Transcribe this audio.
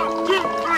one, two, three.